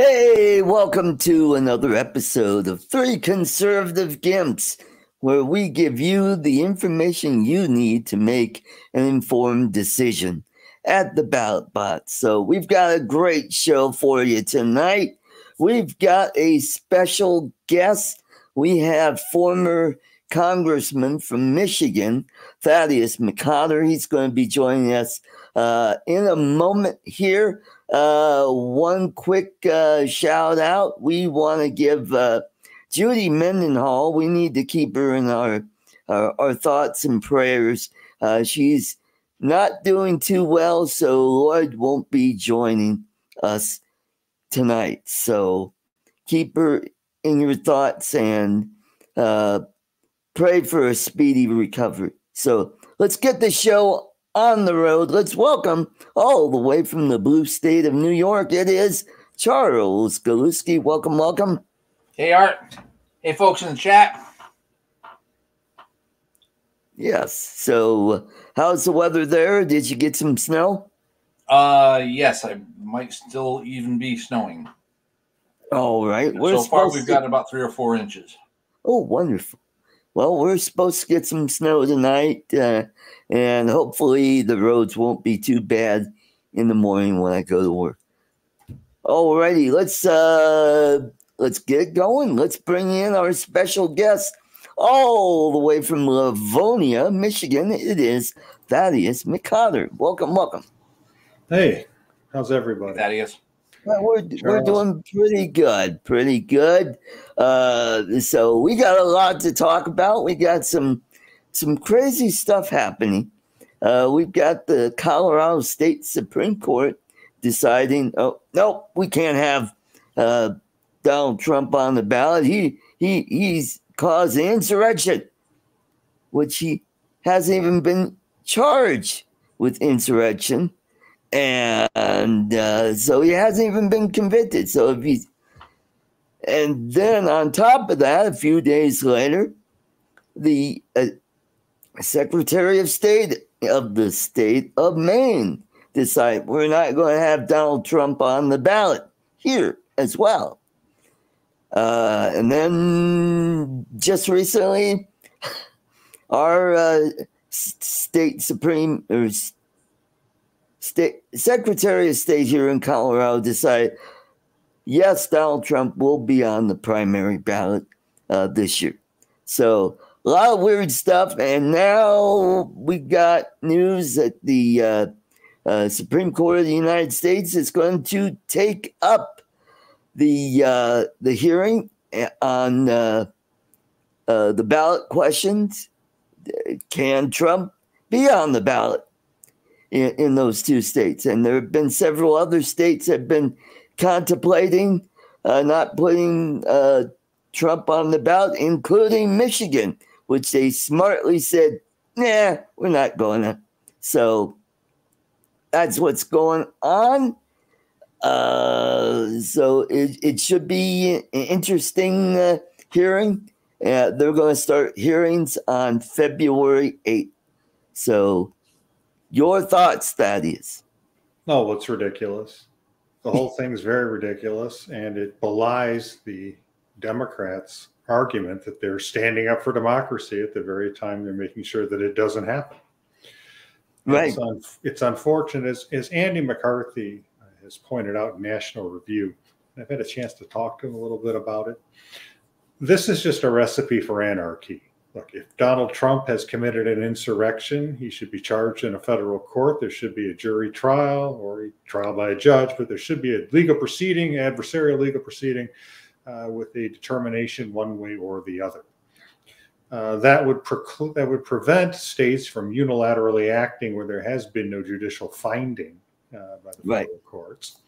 Hey, welcome to another episode of Three Conservative Gimps, where we give you the information you need to make an informed decision at the ballot box. So, we've got a great show for you tonight. We've got a special guest. We have former Congressman from Michigan, Thaddeus McCotter. He's going to be joining us uh, in a moment here. Uh, one quick uh, shout out. We want to give uh, Judy Mendenhall, we need to keep her in our, our, our thoughts and prayers. Uh, she's not doing too well, so Lloyd won't be joining us tonight. So keep her in your thoughts and uh, pray for a speedy recovery. So let's get the show on the road. Let's welcome all the way from the blue state of New York. It is Charles Galuski. Welcome, welcome. Hey, Art. Hey, folks in the chat. Yes. So, how's the weather there? Did you get some snow? Uh, yes, I might still even be snowing. All right. So far, we've to... got about three or four inches. Oh, wonderful. Well, we're supposed to get some snow tonight. Uh, and hopefully the roads won't be too bad in the morning when I go to work. Alrighty, let's uh let's get going. Let's bring in our special guest all the way from Livonia, Michigan. It is Thaddeus McCotter. Welcome, welcome. Hey, how's everybody? Thaddeus. Well, we're we're doing pretty good, pretty good. Uh, so we got a lot to talk about. We got some some crazy stuff happening. Uh, we've got the Colorado State Supreme Court deciding, oh no, we can't have uh, Donald Trump on the ballot. He he he's caused insurrection, which he hasn't even been charged with insurrection, and uh, so he hasn't even been convicted. So if he's and then on top of that, a few days later, the uh, Secretary of State of the state of Maine decide we're not going to have Donald Trump on the ballot here as well. Uh, and then just recently, our uh, state supreme or state secretary of state here in Colorado decided yes, Donald Trump will be on the primary ballot uh, this year. So a lot of weird stuff. And now we got news that the uh, uh, Supreme Court of the United States is going to take up the uh, the hearing on uh, uh, the ballot questions. Can Trump be on the ballot in, in those two states? And there have been several other states that have been contemplating uh, not putting Trump on the ballot, including Michigan which they smartly said, nah, we're not going to. So that's what's going on. Uh, so it, it should be an interesting uh, hearing. Uh, they're going to start hearings on February 8th. So, your thoughts, Thaddeus? No, oh, it's ridiculous. The whole thing's very ridiculous, and it belies the Democrats' argument that they're standing up for democracy at the very time they're making sure that it doesn't happen. Right. It's, un- it's unfortunate, as, as Andy McCarthy has pointed out in National Review. I've had a chance to talk to him a little bit about it. This is just a recipe for anarchy. Look, if Donald Trump has committed an insurrection, he should be charged in a federal court. There should be a jury trial or a trial by a judge, but there should be a legal proceeding, adversarial legal proceeding uh, with a determination one way or the other. Uh, that would preclude that would prevent states from unilaterally acting where there has been no judicial finding uh, by the right. federal courts.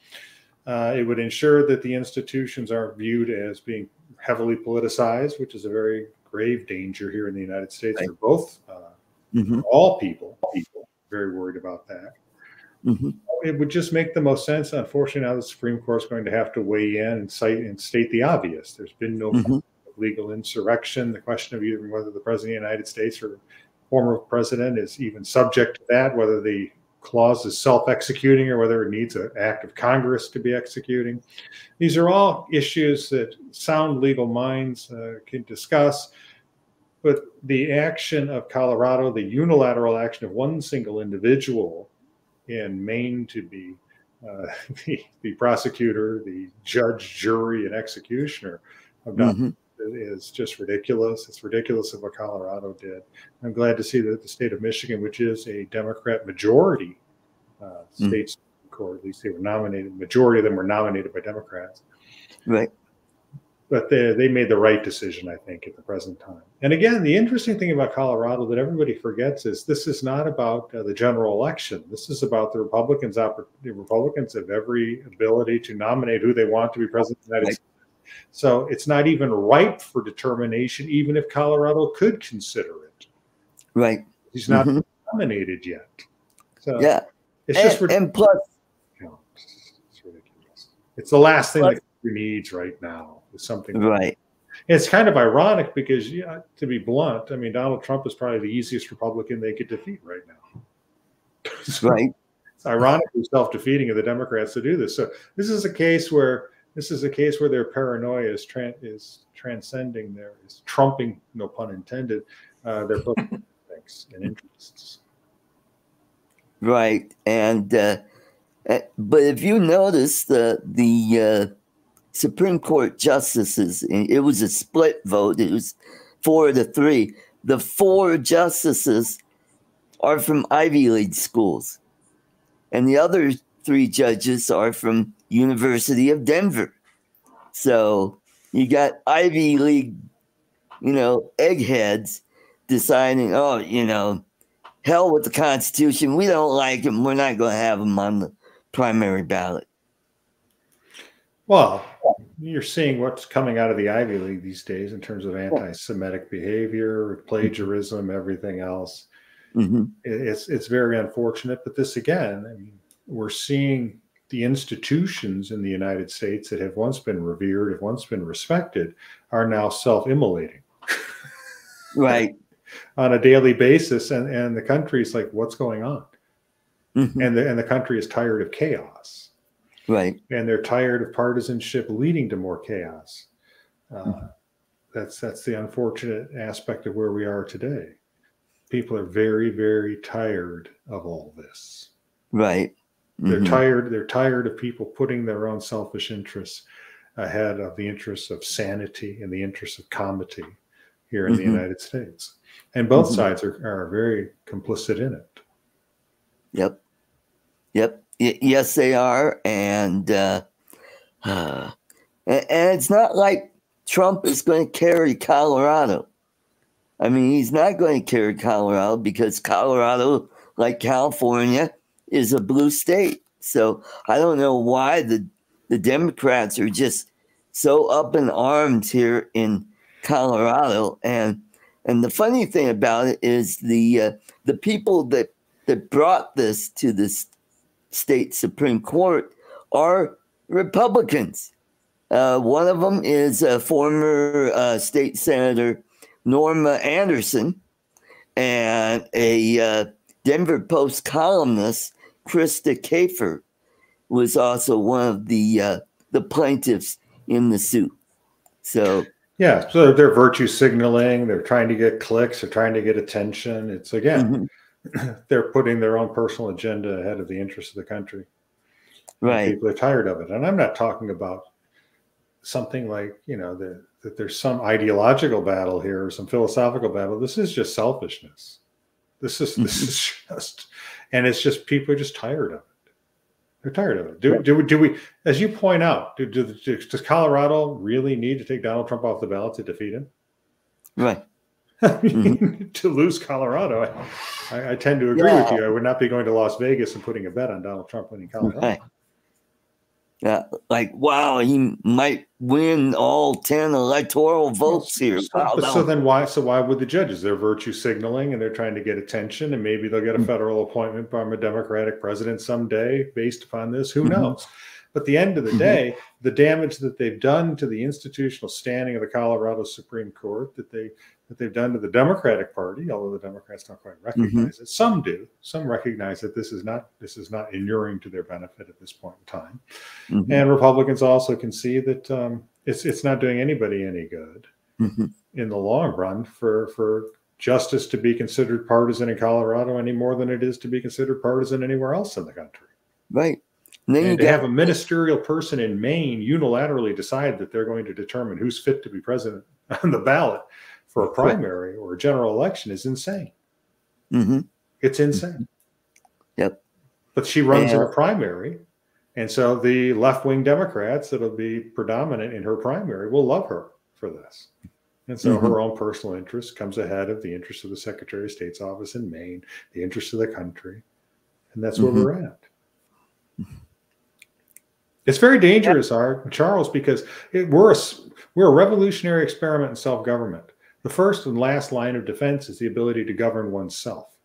Uh, it would ensure that the institutions aren't viewed as being heavily politicized, which is a very grave danger here in the United States right. for both uh, mm-hmm. all people. People very worried about that. Mm-hmm. It would just make the most sense. Unfortunately, now the Supreme Court is going to have to weigh in and cite and state the obvious. There's been no mm-hmm. legal insurrection. The question of either whether the president of the United States or former president is even subject to that, whether the clause is self-executing or whether it needs an act of Congress to be executing. These are all issues that sound legal minds uh, can discuss, but the action of Colorado, the unilateral action of one single individual in Maine to be uh, the, the, prosecutor, the judge, jury, and executioner of mm-hmm. Is just ridiculous. It's ridiculous of what Colorado did. I'm glad to see that the state of Michigan, which is a Democrat majority uh, mm. state mm-hmm. court, at least they were nominated, majority of them were nominated by Democrats. Right but they, they made the right decision, I think, at the present time. And again, the interesting thing about Colorado that everybody forgets is this is not about uh, the general election. This is about the Republicans. The Republicans have every ability to nominate who they want to be president of the United States. So it's not even ripe for determination, even if Colorado could consider it. Right. He's not mm-hmm. nominated yet. So yeah. It's and, just and plus, you know, it's ridiculous. It's the last thing plus, the country needs right now is something right. It's kind of ironic because, yeah, to be blunt, I mean, Donald Trump is probably the easiest Republican they could defeat right now. so right. It's ironically self-defeating of the Democrats to do this. So this is a case where this is a case where their paranoia is tra- is transcending their is trumping, no pun intended, uh, their thanks and interests. Right, and uh, uh, but if you notice the the uh, Supreme Court justices, it was a split vote. It was four to three. The four justices are from Ivy League schools, and the other three judges are from University of Denver. So you got Ivy League, you know, eggheads deciding, oh, you know, hell with the Constitution. We don't like him. We're not going to have him on the primary ballot. Well, you're seeing what's coming out of the Ivy League these days in terms of anti-Semitic behavior, plagiarism, everything else. Mm-hmm. It's it's very unfortunate, but this again, I mean, we're seeing the institutions in the United States that have once been revered, have once been respected, are now self-immolating. right. on a daily basis, and and the country's like, what's going on? Mm-hmm. And the and the country is tired of chaos Right. And they're tired of partisanship leading to more chaos. Uh, mm-hmm. That's that's the unfortunate aspect of where we are today. People are very, very tired of all this. Right. Mm-hmm. They're tired. They're tired of people putting their own selfish interests ahead of the interests of sanity and the interests of comity here in mm-hmm. the United States. And both mm-hmm. sides are, are very complicit in it. Yep. Yep yes, they are, and uh, uh, and it's not like Trump is going to carry Colorado. I mean, he's not going to carry Colorado because Colorado, like California, is a blue state. So I don't know why the the Democrats are just so up in arms here in Colorado. And and the funny thing about it is the uh, the people that that brought this to this state Supreme Court are Republicans. Uh, one of them is a former uh, state senator Norma Anderson, and a uh, Denver Post columnist Krista Kafer was also one of the uh, the plaintiffs in the suit. So yeah, so they're virtue signaling. They're trying to get clicks. They're trying to get attention. It's again. Mm-hmm they're putting their own personal agenda ahead of the interests of the country. Right. And people are tired of it. And I'm not talking about something like, you know, the, that there's some ideological battle here or some philosophical battle. This is just selfishness. This is this is just and it's just people are just tired of it. They're tired of it. Do, do, do we, as you point out, do, do, does Colorado really need to take Donald Trump off the ballot to defeat him? Right. mm-hmm. to lose Colorado, I, I, tend to agree yeah. with you. I would not be going to Las Vegas and putting a bet on Donald Trump winning Colorado. Right. Yeah, like wow, he might win all ten electoral votes here. So, so, then why? So why would the judges? They're virtue signaling and they're trying to get attention, and maybe they'll get a mm-hmm. federal appointment from a Democratic president someday based upon this. Who mm-hmm. knows? But the end of the mm-hmm. day, the damage that they've done to the institutional standing of the Colorado Supreme Court, that they that they've done to the Democratic Party, although the Democrats don't quite recognize mm-hmm. it. Some do. Some recognize that this is not this is not inuring to their benefit at this point in time. Mm-hmm. And Republicans also can see that um, it's it's not doing anybody any good mm-hmm. in the long run for for justice to be considered partisan in Colorado any more than it is to be considered partisan anywhere else in the country. Right. And, and to have a ministerial person in Maine unilaterally decide that they're going to determine who's fit to be president on the ballot for a primary or a general election is insane. Mm-hmm. It's insane. Yep. But she runs in a primary. And so the left wing Democrats that'll be predominant in her primary will love her for this. And so mm-hmm. her own personal interest comes ahead of the interest of the Secretary of State's office in Maine, the interest of the country. And that's where mm-hmm. we're at. It's very dangerous, Art Charles, because it, we're a, we're a revolutionary experiment in self government. The first and last line of defense is the ability to govern oneself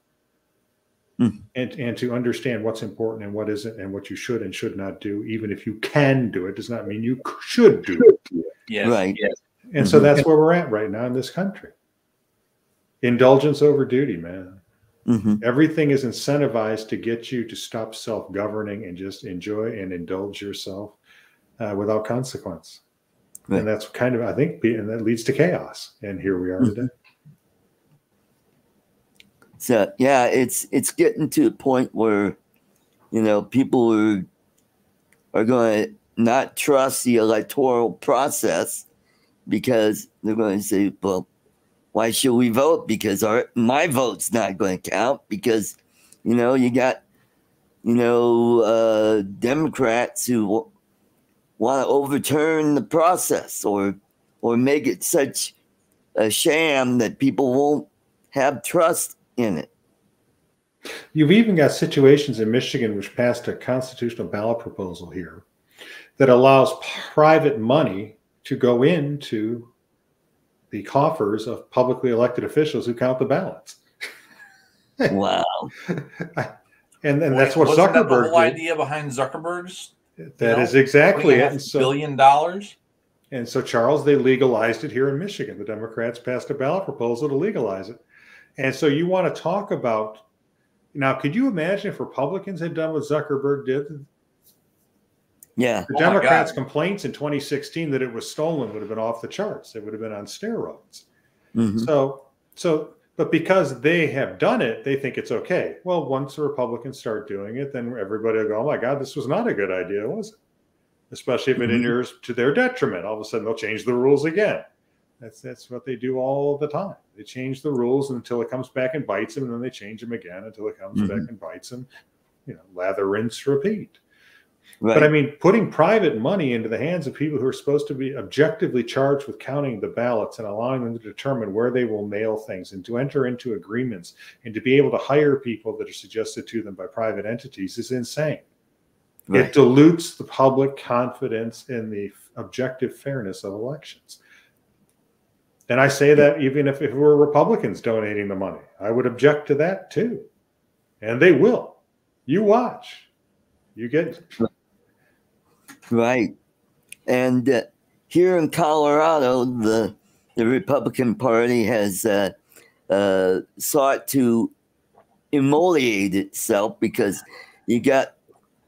mm. and, and to understand what's important and what isn't and what you should and should not do. Even if you can do it, does not mean you should do it. Yes, right. Yes. And mm-hmm. so that's where we're at right now in this country. Indulgence over duty, man. Mm-hmm. Everything is incentivized to get you to stop self governing and just enjoy and indulge yourself uh, without consequence. Right. And that's kind of, I think, and that leads to chaos. And here we are mm-hmm. today. So yeah, it's it's getting to a point where, you know, people are are going to not trust the electoral process because they're going to say, well, why should we vote? Because our my vote's not going to count because, you know, you got, you know, uh, Democrats who want to overturn the process or or make it such a sham that people won't have trust in it. You've even got situations in Michigan which passed a constitutional ballot proposal here that allows private money to go into the coffers of publicly elected officials who count the ballots. wow. and and that's what Zuckerberg that the whole did. idea behind Zuckerberg's that know, is exactly it. So, billion dollars. And so, Charles, they legalized it here in Michigan. The Democrats passed a ballot proposal to legalize it. And so, you want to talk about now? Could you imagine if Republicans had done what Zuckerberg did? Yeah. The oh Democrats' complaints in 2016 that it was stolen would have been off the charts. It would have been on steroids. Mm-hmm. So, so but because they have done it, they think it's okay. Well, once the Republicans start doing it, then everybody will go, oh my God, this was not a good idea, was it? Especially if it mm-hmm. inures to their detriment. All of a sudden, they'll change the rules again. That's that's what they do all the time. They change the rules until it comes back and bites them, and then they change them again until it comes mm-hmm. back and bites them. You know, lather, rinse, repeat. Right. But I mean, putting private money into the hands of people who are supposed to be objectively charged with counting the ballots and allowing them to determine where they will mail things and to enter into agreements and to be able to hire people that are suggested to them by private entities is insane. Right. It dilutes the public confidence in the objective fairness of elections. And I say that even if, if it were Republicans donating the money, I would object to that too. And they will. You watch. You get Right. And uh, here in Colorado, the the Republican Party has uh, uh, sought to immolate itself because you got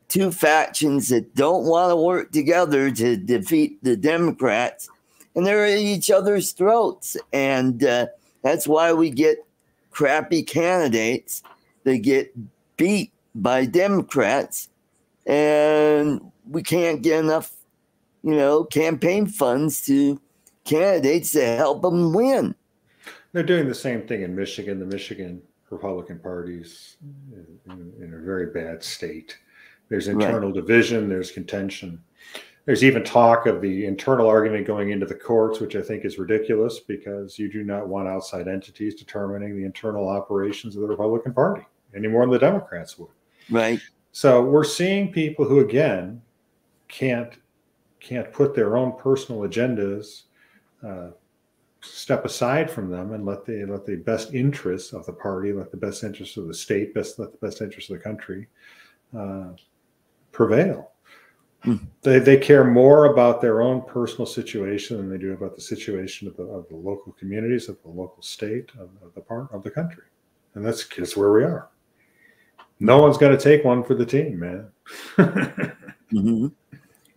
two factions that don't want to work together to defeat the Democrats, and they're at each other's throats. And uh, that's why we get crappy candidates that get beat by Democrats. And we can't get enough, you know, campaign funds to candidates to help them win. They're doing the same thing in Michigan. The Michigan Republican Party's in, in a very bad state. There's internal right. division. There's contention. There's even talk of the internal argument going into the courts, which I think is ridiculous because you do not want outside entities determining the internal operations of the Republican Party any more than the Democrats would. Right. So we're seeing people who, again, can't can't put their own personal agendas uh, step aside from them and let the let the best interests of the party, let the best interests of the state, best let the best interests of the country uh, prevail. They, they care more about their own personal situation than they do about the situation of the, of the local communities, of the local state, of, of the part of the country. And that's, that's where we are. No one's going to take one for the team, man. mm-hmm.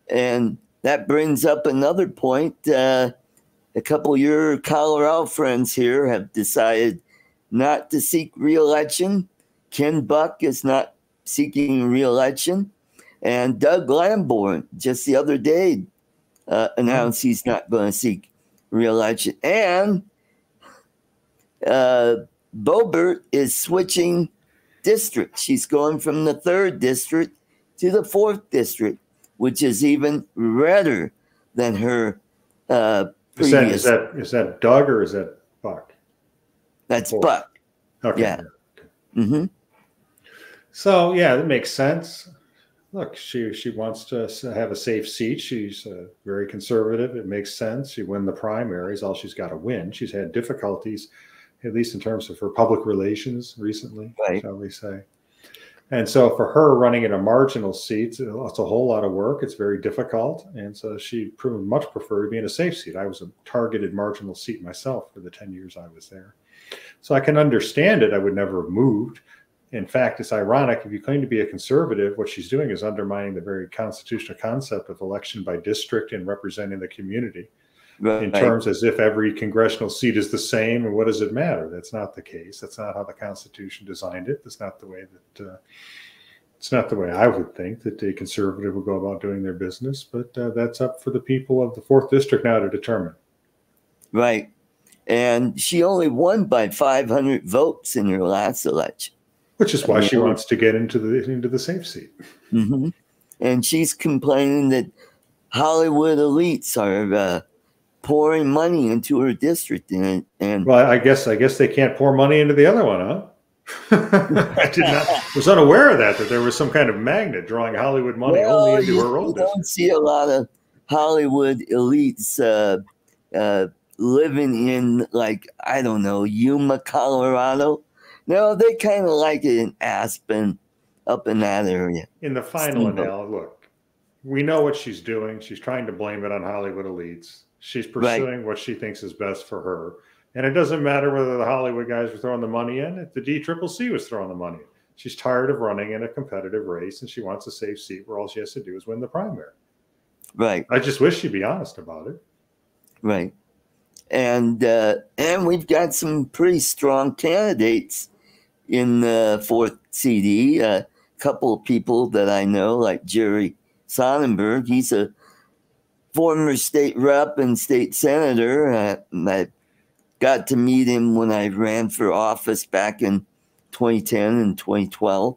And that brings up another point. Uh, a couple of your Colorado friends here have decided not to seek reelection. Ken Buck is not seeking reelection. And Doug Lamborn just the other day uh, announced he's not going to seek reelection. And uh, Boebert is switching districts. She's going from the third district to the fourth district, which is even redder than her uh, is that, is that is that Doug or is that Buck? That's Buck. Okay. Yeah. Mm-hmm. So yeah, that makes sense look, she she wants to have a safe seat. She's uh, very conservative. It makes sense. She win the primaries. All she's got to win. She's had difficulties, at least in terms of her public relations recently, right. shall we say. And so for her running in a marginal seat, it's a whole lot of work. It's very difficult. And so she much prefer to be in a safe seat. I was a targeted marginal seat myself for the 10 years I was there. So I can understand it. I would never have moved in fact, it's ironic. If you claim to be a conservative, what she's doing is undermining the very constitutional concept of election by district and representing the community. In terms as if every congressional seat is the same. And what does it matter? That's not the case. That's not how the Constitution designed it. That's not the way that. Uh, it's not the way I would think that a conservative would go about doing their business, but uh, that's up for the people of the fourth district now to determine. Right. And she only won by 500 votes in her last election which is why she wants to get into the into the safe seat. Mm-hmm. And she's complaining that Hollywood elites are uh, pouring money into her district, and, and well, I guess I guess they can't pour money into the other one, huh? I did not was unaware of that that there was some kind of magnet drawing Hollywood money well, only into you, her own. You don't see a lot of Hollywood elites uh, uh, living in like I don't know Yuma, Colorado no, they kind of like it in Aspen, up in that area. In the final analysis, look, we know what she's doing. She's trying to blame it on Hollywood elites. She's pursuing right. what she thinks is best for her. And it doesn't matter whether the Hollywood guys were throwing the money in, if the D Triple C was throwing the money in. She's tired of running in a competitive race and she wants a safe seat where all she has to do is win the primary. Right. I just wish she'd be honest about it. Right. And uh, and we've got some pretty strong candidates in the fourth CD. A couple of people that I know, like Jerry Sonnenberg, he's a former state rep and state senator. I got to meet him when I ran for office back in 2010 and 2012.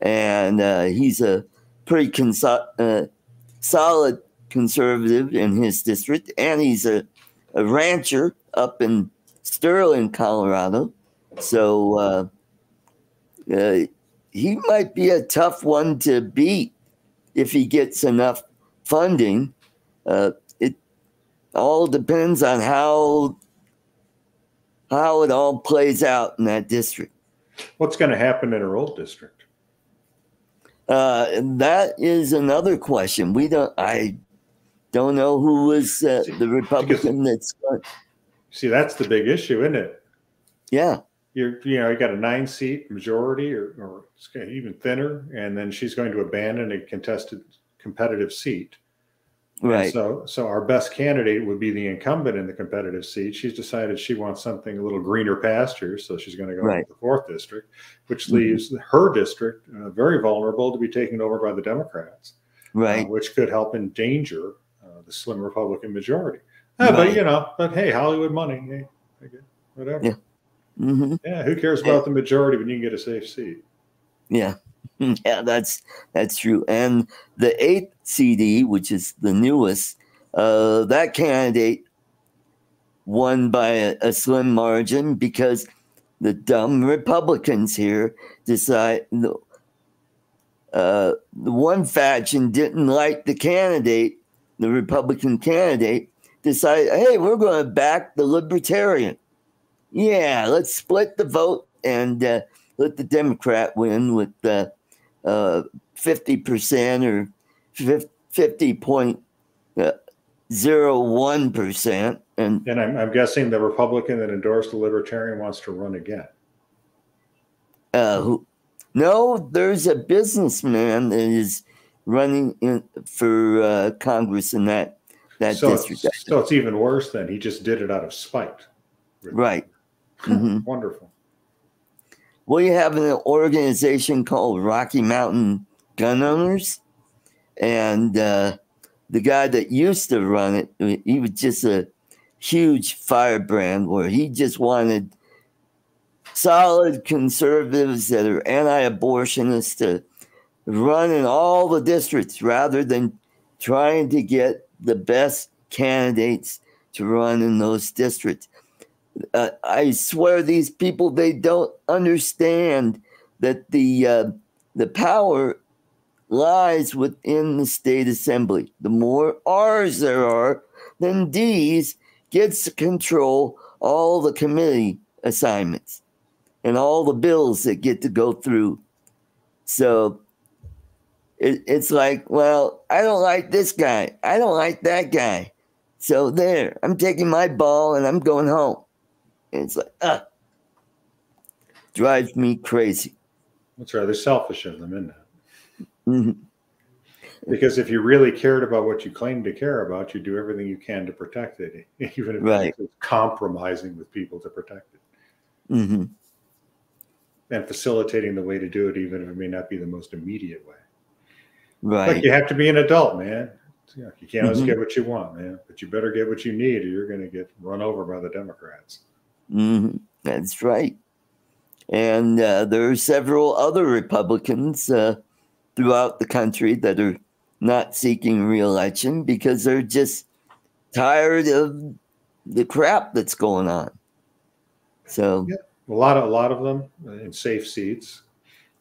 And uh, he's a pretty conso- uh, solid conservative in his district. And he's a, a rancher up in Sterling, Colorado. So uh, uh, he might be a tough one to beat if he gets enough funding. Uh, it all depends on how how it all plays out in that district. What's going to happen in her old district? Uh, that is another question. We don't. I don't know who was uh, the Republican that's. See, that's the big issue, isn't it? Yeah you're you know you got a nine seat majority or, or even thinner and then she's going to abandon a contested competitive seat right and so so our best candidate would be the incumbent in the competitive seat she's decided she wants something a little greener pasture so she's going to go right. to the fourth district which mm-hmm. leaves her district uh, very vulnerable to be taken over by the democrats uh, right uh, which could help endanger uh, the slim republican majority uh, right. but you know but hey hollywood money hey, whatever yeah Mm-hmm. Yeah, who cares about yeah. the majority when you can get a safe seat? Yeah, yeah, that's that's true. And the eighth CD, which is the newest, uh, that candidate won by a, a slim margin because the dumb Republicans here decide the, uh, the one faction didn't like the candidate, the Republican candidate, decided, hey, we're going to back the Libertarian yeah, let's split the vote and uh, let the Democrat win with uh, uh, 50% or 50.01%. And, and I'm, I'm guessing the Republican that endorsed the Libertarian wants to run again. Uh, who, no, there's a businessman that is running in, for uh, Congress in that that so district. It's, so it's even worse than he just did it out of spite. Right. Mm-hmm. Wonderful. You have an organization called Rocky Mountain Gun Owners, and uh, the guy that used to run it, he was just a huge firebrand where he just wanted solid conservatives that are anti-abortionists to run in all the districts rather than trying to get the best candidates to run in those districts. Uh, I swear these people they don't understand that the uh, the power lies within the state assembly. The more R's there are, then D's gets to control all the committee assignments and all the bills that get to go through. So it, it's like, well, I don't like this guy. I don't like that guy. So there, I'm taking my ball and I'm going home. And it's like, ah, drives me crazy. That's rather selfish of them, isn't it? Mm-hmm. Because if you really cared about what you claim to care about, you do everything you can to protect it, even if right. it's compromising with people to protect it. Mm-hmm. And facilitating the way to do it, even if it may not be the most immediate way. Right. Like you have to be an adult, man. You, you can't always mm-hmm. get what you want, man. But you better get what you need, or you're going to get run over by the Democrats. Mm-hmm. That's right. And uh, there are several other Republicans uh, throughout the country that are not seeking reelection because they're just tired of the crap that's going on. So yeah. a lot of a lot of them in safe seats,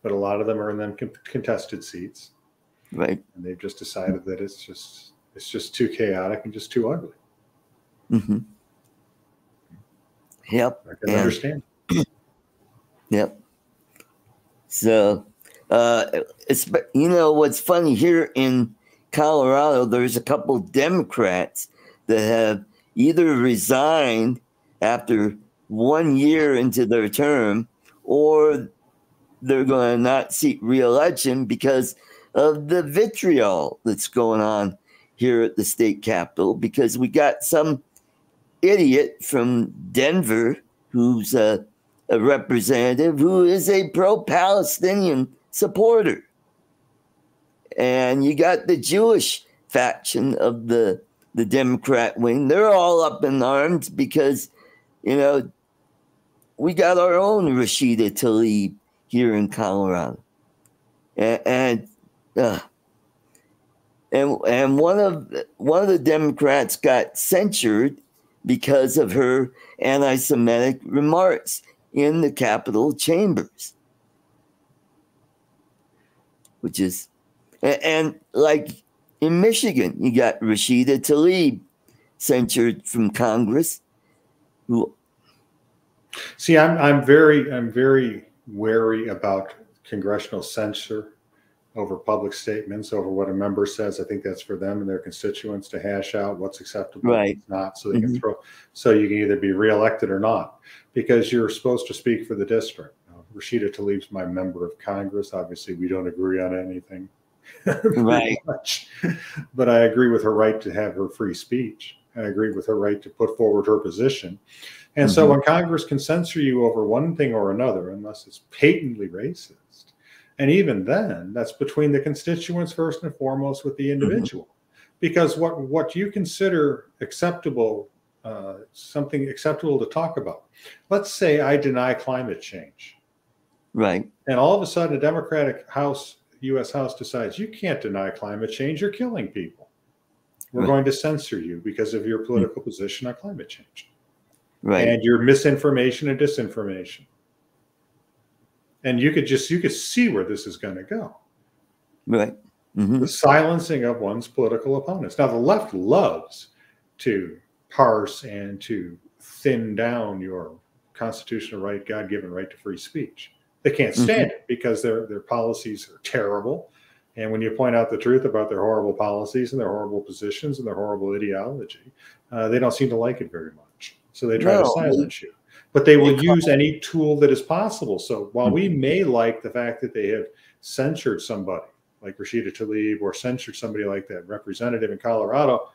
but a lot of them are in them contested seats. Right. And they've just decided that it's just it's just too chaotic and just too ugly. Mm-hmm. Yep. I can and, understand. Yep. So, uh, it's you know what's funny here in Colorado, there's a couple Democrats that have either resigned after one year into their term, or they're going to not seek reelection because of the vitriol that's going on here at the state capitol because we got some idiot from Denver who's a, a representative who is a pro Palestinian supporter. And you got the Jewish faction of the, the Democrat wing. They're all up in arms because, you know, we got our own Rashida Tlaib here in Colorado. And, and uh, and and one of one of the Democrats got censured because of her anti-Semitic remarks in the Capitol chambers, which is and, and like in Michigan, you got Rashida Tlaib censured from Congress. Who see, I'm I'm very I'm very wary about congressional censure over public statements, over what a member says. I think that's for them and their constituents to hash out what's acceptable, right. what's not, so they mm-hmm. can throw. So you can either be reelected or not, because you're supposed to speak for the district. Rashida Tlaib's my member of Congress. Obviously, we don't agree on anything, right? Much. But I agree with her right to have her free speech. I agree with her right to put forward her position. And mm-hmm. so when Congress can censor you over one thing or another, unless it's patently racist, and even then, that's between the constituents first and foremost with the mm-hmm. individual. Mm-hmm. Because what, what you consider acceptable, uh, something acceptable to talk about, let's say I deny climate change. Right. And all of a sudden, a Democratic House, U.S. House decides you can't deny climate change, you're killing people. We're right. going to censor you because of your political mm-hmm. position on climate change. Right. And your misinformation and disinformation and you could just you could see where this is going to go right mm-hmm. the silencing of one's political opponents now the left loves to parse and to thin down your constitutional right god-given right to free speech they can't stand mm-hmm. it because their their policies are terrible And when you point out the truth about their horrible policies and their horrible positions and their horrible ideology, uh, they don't seem to like it very much. So they try no, to silence you. But they will use any tool that is possible. So while mm-hmm. we may like the fact that they have censured somebody like Rashida Tlaib or censured somebody like that representative in Colorado,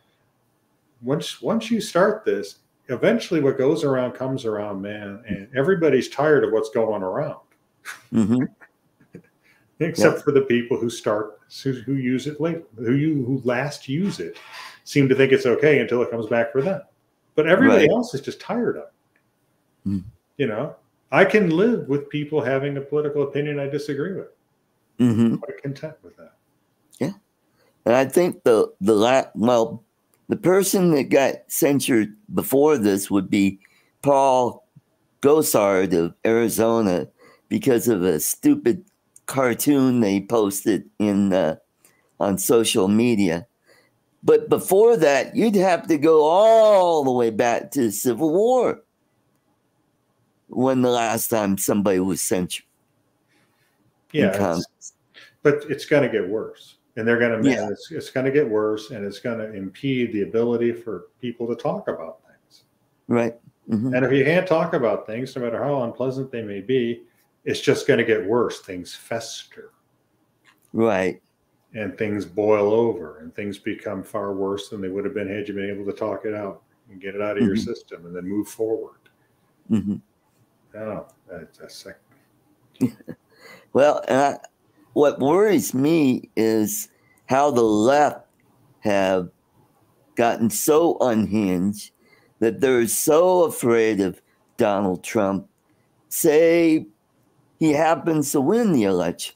once once you start this, eventually what goes around comes around, man, and everybody's tired of what's going around. Mm-hmm. Except for the people who start who, who use it late, who you who last use it, seem to think it's okay until it comes back for them. But everybody right. else is just tired of it. Mm. You know, I can live with people having a political opinion I disagree with. Mm-hmm. Quite content with that. Yeah, and I think the the la- well, the person that got censured before this would be Paul Gosar of Arizona because of a stupid cartoon they posted in uh, on social media. But before that, you'd have to go all the way back to the Civil War when the last time somebody was censored. Yeah, it's, but it's going to get worse, and they're going to. Yeah. It's, it's going to get worse, and it's going to impede the ability for people to talk about things. Right. Mm-hmm. And if you can't talk about things, no matter how unpleasant they may be, it's just going to get worse. Things fester. Right. And things boil over, and things become far worse than they would have been had you been able to talk it out and get it out of mm-hmm. your system, and then move forward. Mm-hmm. Oh, that's, that's well, I, what worries me is how the left have gotten so unhinged that they're so afraid of Donald Trump. Say he happens to win the election.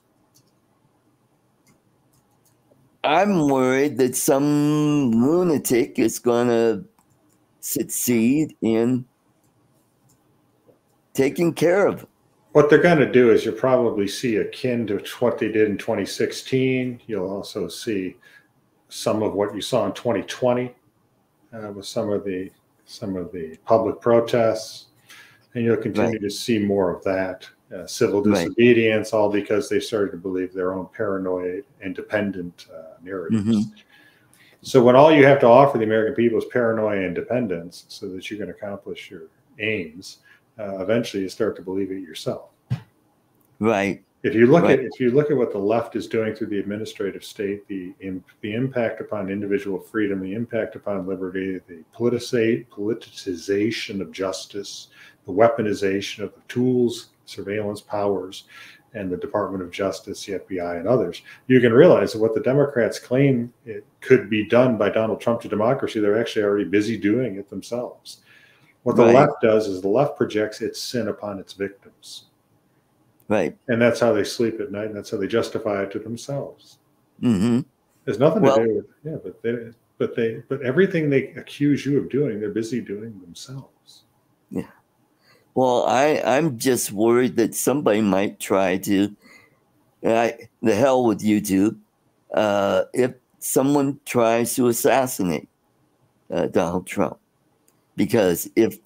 I'm worried that some lunatic is going to succeed in taking care of what they're going to do is you'll probably see akin to what they did in 2016. You'll also see some of what you saw in 2020 uh, with some of the some of the public protests, and you'll continue right. to see more of that uh, civil disobedience, right. all because they started to believe their own paranoid, independent uh, narratives. Mm-hmm. So when all you have to offer the American people is paranoia and independence, so that you can accomplish your aims uh, eventually you start to believe it yourself. Right. If you look right. at if you look at what the left is doing through the administrative state, the the impact upon individual freedom, the impact upon liberty, the politicization of justice, the weaponization of the tools, surveillance powers, and the Department of Justice, the FBI, and others, you can realize that what the Democrats claim it could be done by Donald Trump to democracy, they're actually already busy doing it themselves. What the right. left does is the left projects its sin upon its victims. Right. And that's how they sleep at night, and that's how they justify it to themselves. Mm-hmm. There's nothing well, to do with yeah, but they but they but everything they accuse you of doing, they're busy doing themselves. Yeah. Well, I I'm just worried that somebody might try to. I, the hell with YouTube. Uh, if someone tries to assassinate uh, Donald Trump, because if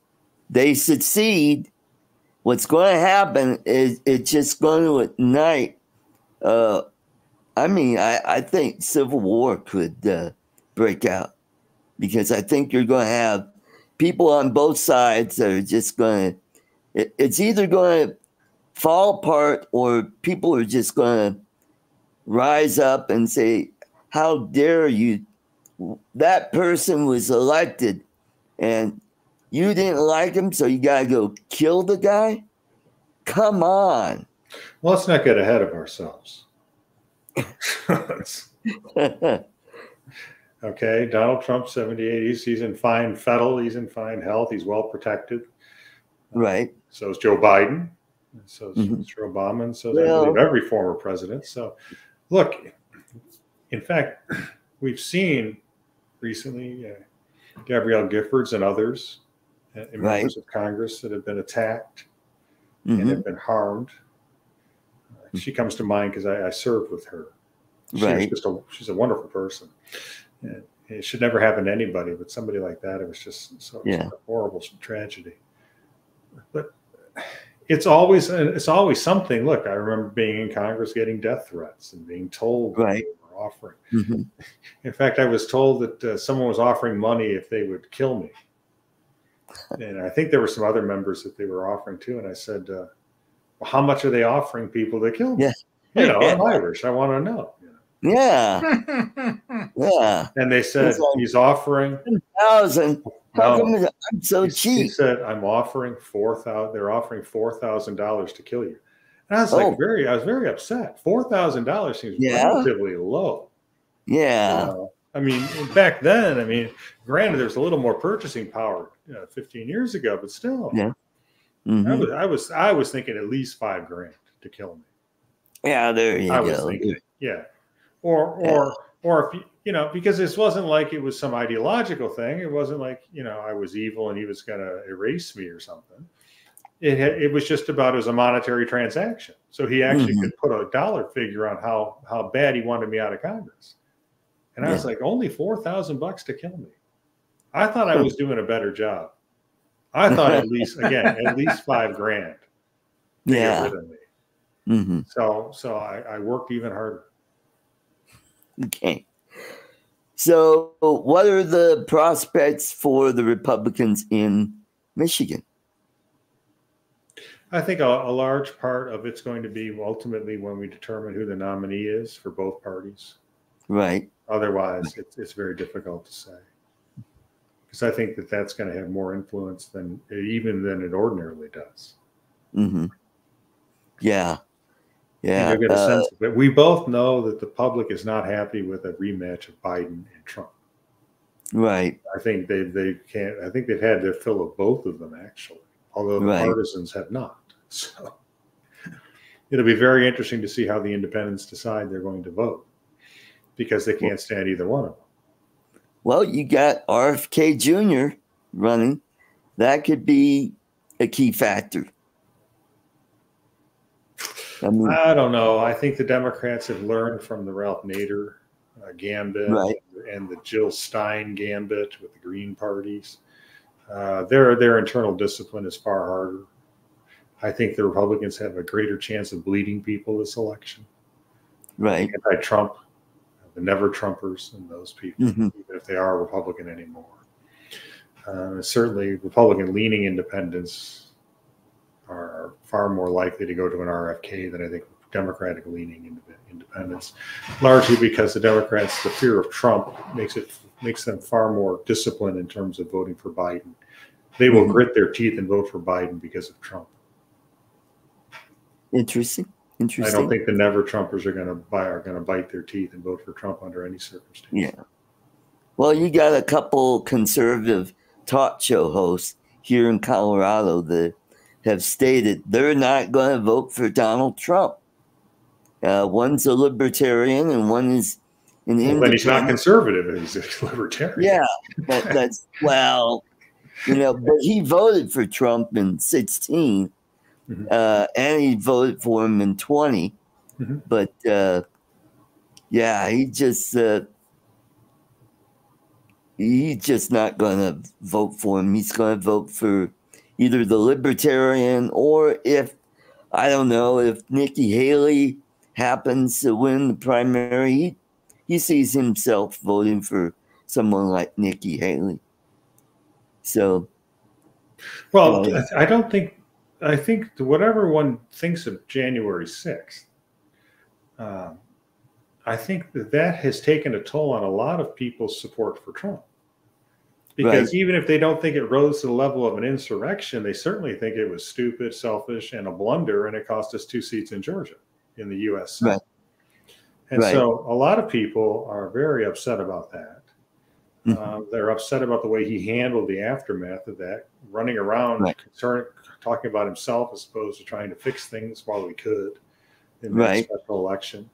they succeed, what's going to happen is it's just going to ignite. Uh, I mean, I, I think civil war could uh, break out because I think you're going to have people on both sides that are just going to. It, it's either going to fall apart or people are just going to rise up and say, "How dare you? That person was elected." And you didn't like him, so you got to go kill the guy? Come on. Well, let's not get ahead of ourselves. okay, Donald Trump, 78. He's, he's in fine fettle. He's in fine health. He's well protected. Right. Uh, so is Joe Biden. So is mm-hmm. Mr. Obama. And so well, I believe every former president. So, look, in fact, we've seen recently uh, Gabrielle Giffords and others members right. of Congress that have been attacked mm-hmm. and have been harmed. Uh, she comes to mind because I, I, served with her. She right. just a, she's a wonderful person. And it should never happen to anybody, but somebody like that, it was just so yeah. a horrible tragedy. But it's always it's always something. Look, I remember being in Congress getting death threats and being told right. Were offering. Mm-hmm. In fact, I was told that uh, someone was offering money if they would kill me, and I think there were some other members that they were offering too. And I said, uh, well, "How much are they offering people to kill me?" Yeah. You know, I'm Irish. I want to know. Yeah. yeah. And they said like, he's offering thousand. How no, come I'm so he, cheap? He said, I'm offering four thousand they're offering four thousand dollars to kill you. And I was oh. like very I was very upset. Four thousand dollars seems yeah. relatively low. Yeah. Know? I mean, back then, I mean, granted, there's a little more purchasing power you know, 15 years ago, but still, yeah, mm-hmm. I was, I was, I was thinking at least five grand to kill me. Yeah, there you I go. Was thinking, yeah, or or yeah. or if you, you know because this wasn't like it was some ideological thing it wasn't like you know i was evil and he was going to erase me or something it had, it was just about as a monetary transaction so he actually mm-hmm. could put a dollar figure on how how bad he wanted me out of congress and i yeah. was like only 4000 bucks to kill me i thought i was doing a better job i thought at least again at least five grand yeah mm-hmm. so so I, I worked even harder Okay. So, what are the prospects for the Republicans in Michigan? I think a, a, large part of it's going to be ultimately when we determine who the nominee is for both parties. Right. Otherwise, it's, it's very difficult to say. Because I think that that's going to have more influence than even than it ordinarily does. Mm-hmm. Yeah. Yeah, you get a uh, sense of it. We both know that the public is not happy with a rematch of Biden and Trump. Right. I think they they can't. I think they've had their fill of both of them actually, although the right. partisans have not. So it'll be very interesting to see how the independents decide they're going to vote because they can't stand either one of them. Well, you got RFK Jr. running. That could be a key factor. I, mean, I don't know. I think the Democrats have learned from the Ralph Nader uh, gambit right. and the Jill Stein gambit with the Green parties. Uh, their their internal discipline is far harder. I think the Republicans have a greater chance of bleeding people this election. Right. Anti-Trump, the never Trumpers, and those people, mm-hmm. even if they are Republican anymore. Uh, certainly, Republican-leaning independents are far more likely to go to an RFK than I think Democratic leaning independents, largely because the Democrats, the fear of Trump makes it makes them far more disciplined in terms of voting for Biden. They will mm-hmm. grit their teeth and vote for Biden because of Trump. Interesting. Interesting. I don't think the never Trumpers are going to buy are going to bite their teeth and vote for Trump under any circumstance. Yeah. Well, you got a couple conservative talk show hosts here in Colorado that have stated they're not going to vote for Donald Trump. Uh, one's a libertarian and one is an well, But he's not conservative; he's a libertarian. Yeah, that, that's well, you know. But he voted for Trump in 16 mm-hmm. uh, and he voted for him in 20 mm-hmm. But uh, yeah, he just uh, he's just not going to vote for him. He's going to vote for either the Libertarian or if, I don't know, if Nikki Haley happens to win the primary, he, sees himself voting for someone like Nikki Haley. So, well, uh, I don't think, I think whatever one thinks of January 6th, um, I think that that has taken a toll on a lot of people's support for Trump because right. even if they don't think it rose to the level of an insurrection, they certainly think it was stupid, selfish, and a blunder, and it cost us two seats in Georgia in the U.S. Right. And right. so a lot of people are very upset about that. Mm-hmm. Uh, they're upset about the way he handled the aftermath of that, running around right. talking about himself as opposed to trying to fix things while we could in that special election.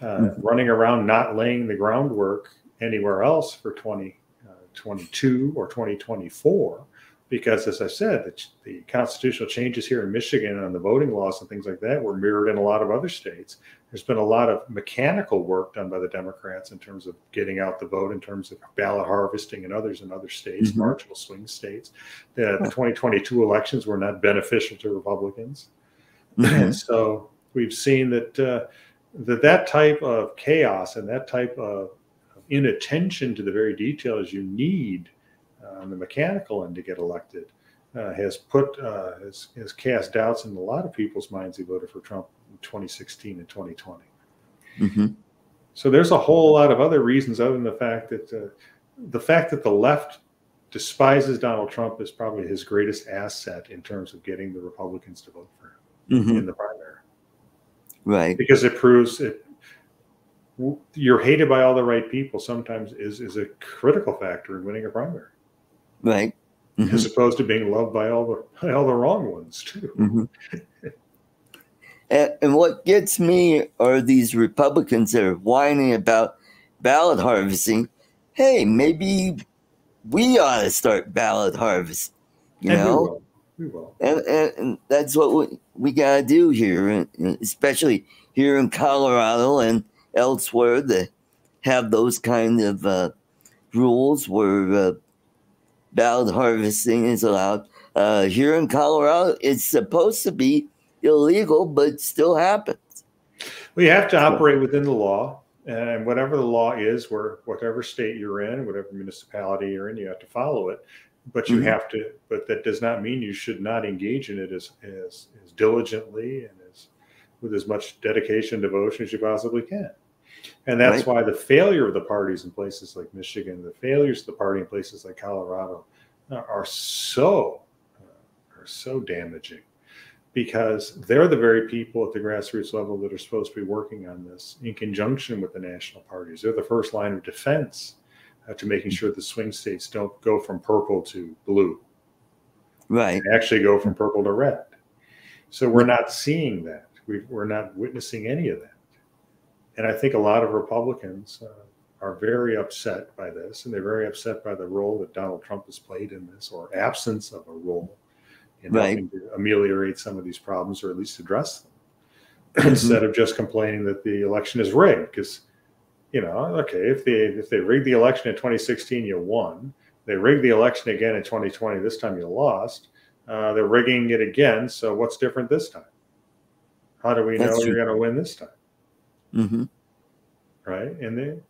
Uh, mm-hmm. Running around, not laying the groundwork anywhere else for 20 2022 or 2024 because as I said, the, the, constitutional changes here in Michigan on the voting laws and things like that were mirrored in a lot of other states. There's been a lot of mechanical work done by the Democrats in terms of getting out the vote, in terms of ballot harvesting and others in other states, mm-hmm. marginal swing states. The, the 2022 elections were not beneficial to Republicans. Mm-hmm. And so we've seen that, uh, that that type of chaos and that type of inattention to the very details you need uh, on the mechanical end to get elected uh, has put uh, has, has cast doubts in a lot of people's minds who voted for Trump in 2016 and 2020. Mm-hmm. So there's a whole lot of other reasons other than the fact that uh, the fact that the left despises Donald Trump is probably his greatest asset in terms of getting the Republicans to vote for him mm-hmm. in the primary. Right. Because it proves it you're hated by all the right people sometimes is is a critical factor in winning a primary right? Mm-hmm. As opposed to being loved by all the by all the wrong ones too. Mm-hmm. and, and what gets me are these Republicans that are whining about ballot harvesting. Hey, maybe we ought to start ballot harvest. You and know, we will. We will. And, and, and, that's what we, we got to do here, especially here in Colorado and elsewhere that have those kind of uh, rules where uh, ballot harvesting is allowed. Uh, here in Colorado, it's supposed to be illegal, but still happens. We have to operate within the law, and whatever the law is, where whatever state you're in, whatever municipality you're in, you have to follow it. But you mm-hmm. have to. But that does not mean you should not engage in it as as, as diligently and as with as much dedication, devotion as you possibly can. And that's right. why the failure of the parties in places like Michigan, the failures of the party in places like Colorado are so uh, are so damaging because they're the very people at the grassroots level that are supposed to be working on this in conjunction with the national parties. They're the first line of defense uh, to making sure the swing states don't go from purple to blue. Right. actually go from purple to red. So we're not seeing that. we are not witnessing any of that and I think a lot of Republicans uh, are very upset by this, and they're very upset by the role that Donald Trump has played in this, or absence of a role in right. helping to ameliorate some of these problems, or at least address them, mm-hmm. instead of just complaining that the election is rigged. Because you know, okay, if they if they rigged the election in 2016, you won. They rigged the election again in 2020. This time you lost. Uh, they're rigging it again. So what's different this time? How do we That's know true. you're going to win this time? Mm-hmm. Right. And then,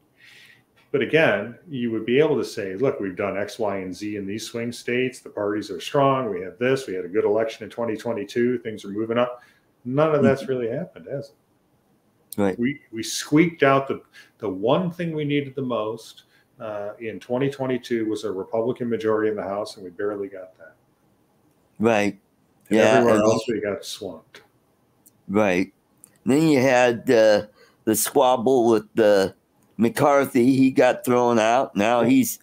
but again, you would be able to say, look, we've done X, Y, and Z in these swing states. The parties are strong. We have this. We had a good election in 2022. Things are moving up. None of that's mm-hmm. really happened, has it? Right. We we squeaked out the the one thing we needed the most uh, in 2022 was a Republican majority in the House, and we barely got that. Right. And yeah. Everywhere else, we got swamped. Right. Then you had uh, the squabble with the McCarthy. He got thrown out. Now he's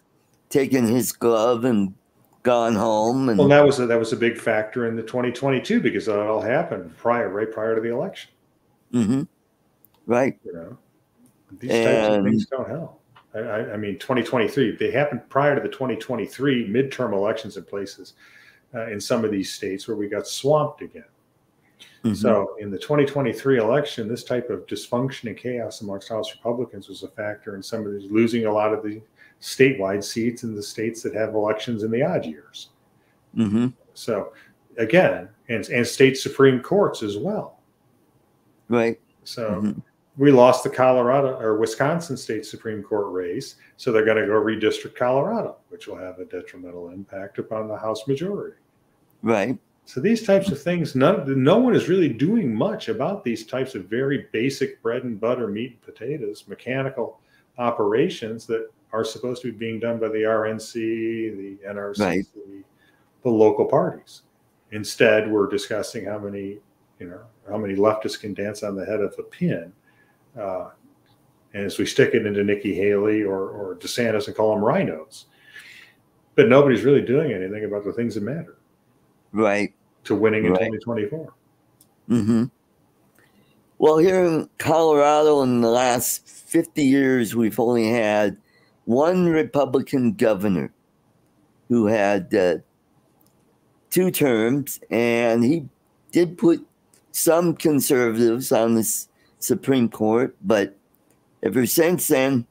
taken his glove and gone home. And well, that was a, that was a big factor in the 2022 because that all happened prior, right prior to the election. Mm-hmm. Right. You know, these and, types of things don't help. I, I, mean, 2023. They happened prior to the 2023 midterm elections in places uh, in some of these states where we got swamped again. Mm-hmm. So in the 2023 election, this type of dysfunction and chaos amongst House Republicans was a factor in some of these losing a lot of the statewide seats in the states that have elections in the odd years. Mm-hmm. So again, and, and state Supreme Courts as well. Right. So mm-hmm. we lost the Colorado or Wisconsin State Supreme Court race. So they're going to go redistrict Colorado, which will have a detrimental impact upon the House majority. Right. So these types of things, none, no one is really doing much about these types of very basic bread and butter, meat and potatoes, mechanical operations that are supposed to be being done by the RNC, the NRC, right. the local parties. Instead, we're discussing how many, you know, how many leftists can dance on the head of a pin. Uh, and as we stick it into Nikki Haley or, or DeSantis and call them rhinos. But nobody's really doing anything about the things that matter. Right. To winning in right. 2024. Mm-hmm. Well, here in Colorado, in the last 50 years, we've only had one Republican governor who had uh, two terms, and he did put some conservatives on the Supreme Court, but ever since then,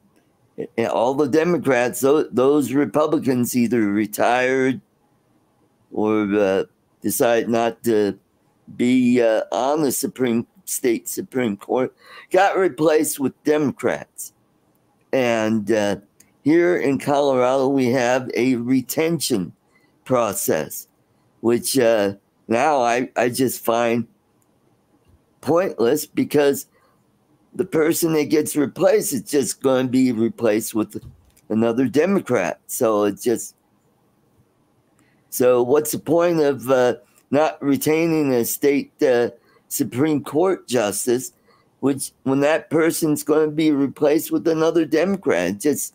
all the Democrats, those Republicans either retired or uh, decide not to be uh, on the Supreme State Supreme Court, got replaced with Democrats. And uh, here in Colorado, we have a retention process, which uh, now I, I just find pointless because the person that gets replaced is just going to be replaced with another Democrat. So it's just so what's the point of uh, not retaining a state uh, Supreme Court justice, which when that person's going to be replaced with another Democrat, it's just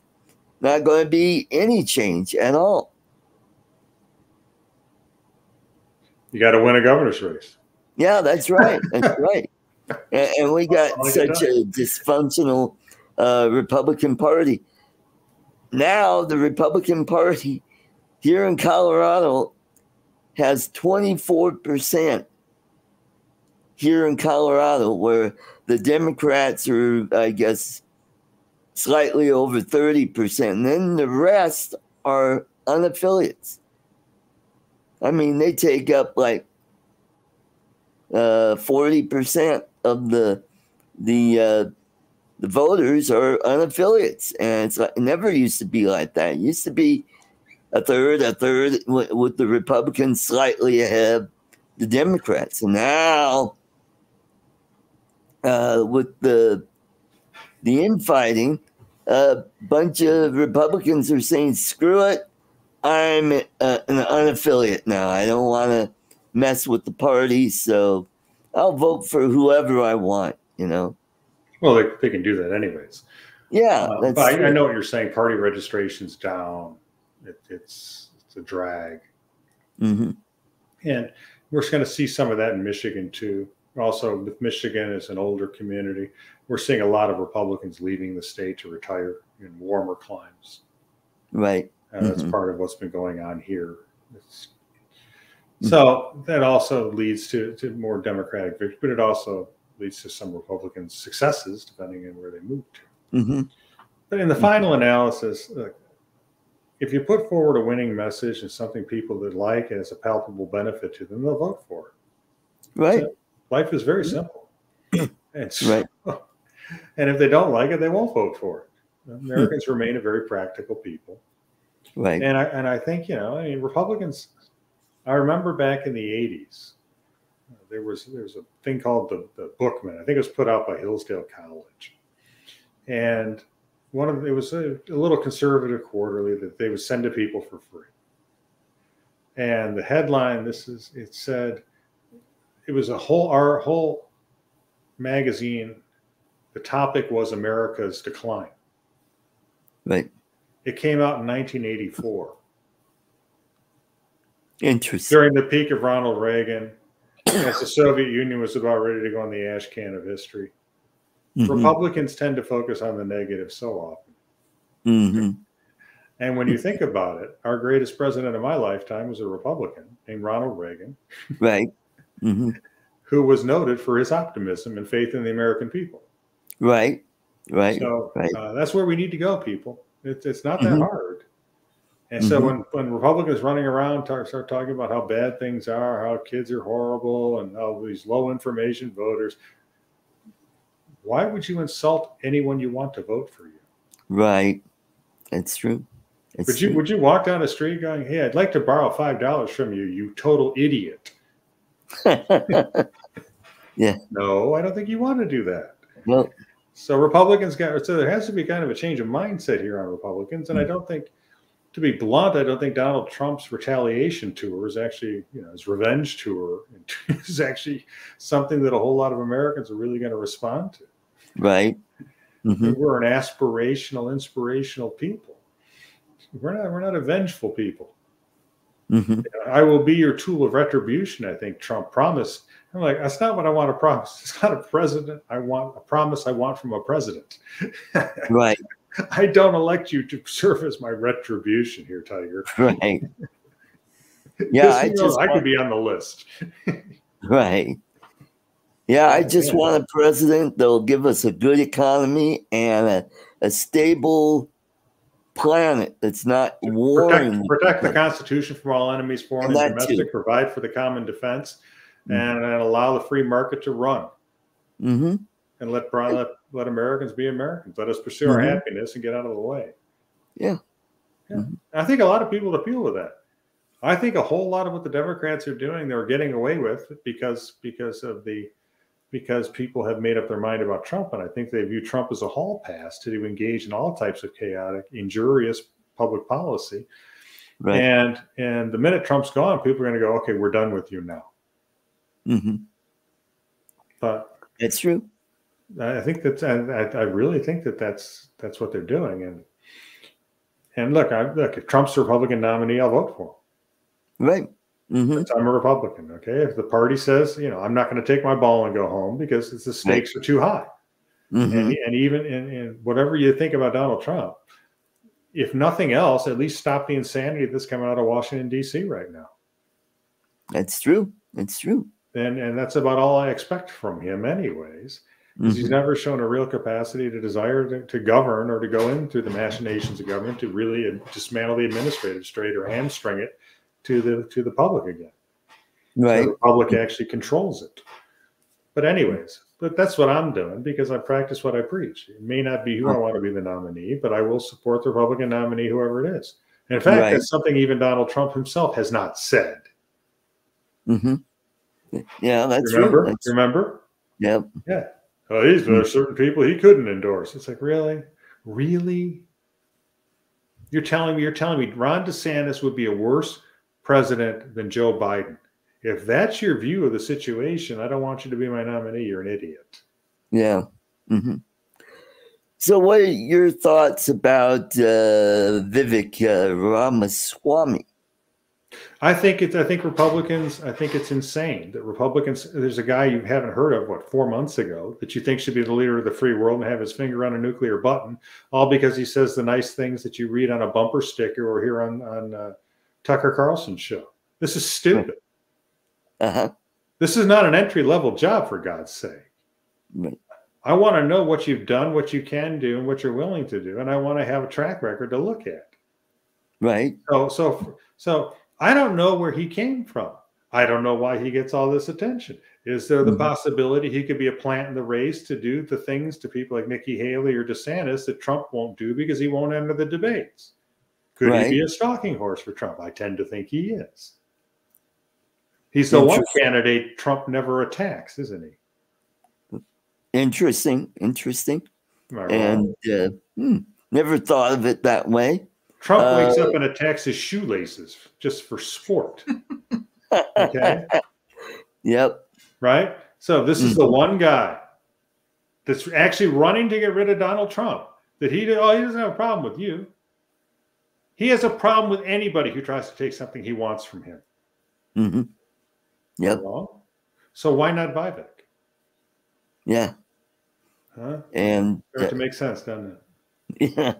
not going to be any change at all. You got to win a governor's race. Yeah, that's right. That's right. And, and, we got like such a dysfunctional uh, Republican Party. Now the Republican Party here in Colorado has 24% here in Colorado, where the Democrats are, I guess, slightly over 30%. And then the rest are unaffiliates. I mean, they take up like uh, 40% of the the uh, the voters are unaffiliates, and it's like, it never used to be like that. It used to be a third, a third, with, with the Republicans slightly ahead the Democrats, and now uh, with the the infighting, a bunch of Republicans are saying, "Screw it, I'm uh, an unaffiliate now. I don't want to mess with the party, so I'll vote for whoever I want." You know. Well, they, they can do that anyways. Yeah, uh, but I, I, know what you're saying. Party registration's down. It, it's it's a drag. Mm-hmm. And we're going to see some of that in Michigan too. Also, with Michigan as an older community, we're seeing a lot of Republicans leaving the state to retire in warmer climes. Right. Uh, that's mm-hmm. part of what's been going on here. Mm-hmm. So that also leads to, to more Democratic victory, but it also leads to some Republican successes, depending on where they move to. Mm-hmm. But in the final analysis, look, if you put forward a winning message and something people that like and it's a palpable benefit to them, they'll vote for it. Right. So life is very simple. and, so, right. and if they don't like it, they won't vote for it. Americans hmm. remain a very practical people. Right. And I and I think, you know, I mean Republicans I remember back in the 80s, there was there was a thing called the, the Bookman. I think it was put out by Hillsdale College. And one of it was a, a, little conservative quarterly that they would send to people for free. And the headline, this is it said, it was a whole our whole magazine. The topic was America's decline. Right. It came out in 1984. Interesting. During the peak of Ronald Reagan, as the Soviet Union was about ready to go on the ash can of history. Mm-hmm. Republicans tend to focus on the negative so often. Mm-hmm. And when you think about it, our greatest president of my lifetime was a Republican named Ronald Reagan. Right. Mm-hmm. Who was noted for his optimism and faith in the American people. Right. Right. So right. Uh, that's where we need to go, people. It's, it's not that mm-hmm. hard. And so mm-hmm. when, when Republicans running around talk, start talking about how bad things are, how kids are horrible, and all these low information voters, why would you insult anyone you want to vote for you? Right. That's true. It's would you true. would you walk down the street going, "Hey, I'd like to borrow five dollars from you, you total idiot"? yeah. No, I don't think you want to do that. Well, so Republicans got so there has to be kind of a change of mindset here on Republicans, and mm-hmm. I don't think, to be blunt, I don't think Donald Trump's retaliation tour is actually, you know, his revenge tour is actually something that a whole lot of Americans are really going to respond to. Right. Mm-hmm. We're an aspirational, inspirational people. We're not. We're not a vengeful people. Mm-hmm. I will be your tool of retribution. I think Trump promised. I'm like, that's not what I want to promise. It's not a president. I want a promise. I want from a president. Right. I don't elect you to serve as my retribution here, Tiger. Right. Yeah, Just I you know, just I want- could be on the list. Right. Yeah, I just Yeah. want a president that'll give us a good economy and a, a stable planet that's not warring. Protect, protect the Constitution from all enemies, foreign And and, domestic. too. Provide for the common defense, Mhm. and, and allow the free market to run. hmm And let, let let Americans be Americans. Let us pursue our Mhm. happiness and get out of the way. Yeah. Yeah. Mhm. I think a lot of people appeal with that. I think a whole lot of what the Democrats are doing, they're getting away with because because of the because people have made up their mind about Trump, and I think they view Trump as a hall pass to engage in all types of chaotic, injurious public policy. Right. And and the minute Trump's gone, people are going to go, okay, we're done with you now. Mm-hmm. But it's true. I think that's I, I really think that that's that's what they're doing. And and look, I look if Trump's the Republican nominee, I'll vote for him. Right. Hmm I'm a Republican. Okay, if the party says, you know, I'm not going to take my ball and go home because it's, the stakes are too high, hmm and, and even in, in whatever you think about Donald Trump, if nothing else, at least stop the insanity that's coming out of Washington D.C. right now. That's true. That's true. And and that's about all I expect from him, anyways. is he's never shown a real capacity to desire to, to govern or to go in through the machinations of government to really dismantle the administrative state or hamstring it to the to the public again. Right. The public actually controls it. But anyways, but that's what I'm doing because I practice what I preach. It may not be who I want to be the nominee, but I will support the Republican nominee, whoever it is. In fact, Right. that's something even Donald Trump himself has not said. Mm-hmm. Yeah, that's remember? true. That's, remember? yep. Yeah. Oh, these there are certain people he couldn't endorse. It's like, really? Really? You're telling me you're telling me Ron DeSantis would be a worse president than Joe Biden. If that's your view of the situation, I don't want you to be my nominee. You're an idiot. Yeah. hmm So, what are your thoughts about uh, Vivek uh, Ramaswamy? I think it's I think Republicans, I think it's insane that Republicans there's a guy you haven't heard of what four months ago that you think should be the leader of the free world and have his finger on a nuclear button, all because he says the nice things that you read on a bumper sticker or hear on on uh, Tucker Carlson show. This is stupid. Uh huh. This is not an entry level job for God's sake. Right. I want to know what you've done, what you can do, and what you're willing to do, and I want to have a track record to look at. Right. So, so, so I don't know where he came from. I don't know why he gets all this attention. Is there the Mhm. possibility he could be a plant in the race to do the things to people like Nikki Haley or DeSantis that Trump won't do because he won't enter the debates? Could Right. he be a stalking horse for Trump? I tend to think he is. He's the one candidate Trump never attacks, isn't he? Interesting. Interesting. Am I wrong? And uh, hmm, never thought of it that way. Trump wakes uh, up and attacks his shoelaces just for sport. Okay. Yep. right? So this is Mm-hmm. the one guy that's actually running to get rid of Donald Trump. That he did, oh, he doesn't have a problem with you. He has a problem with anybody who tries to take something he wants from him. hmm Yep. So why not Vivek? Yeah. Huh? And uh, to make sense, doesn't it? yeah.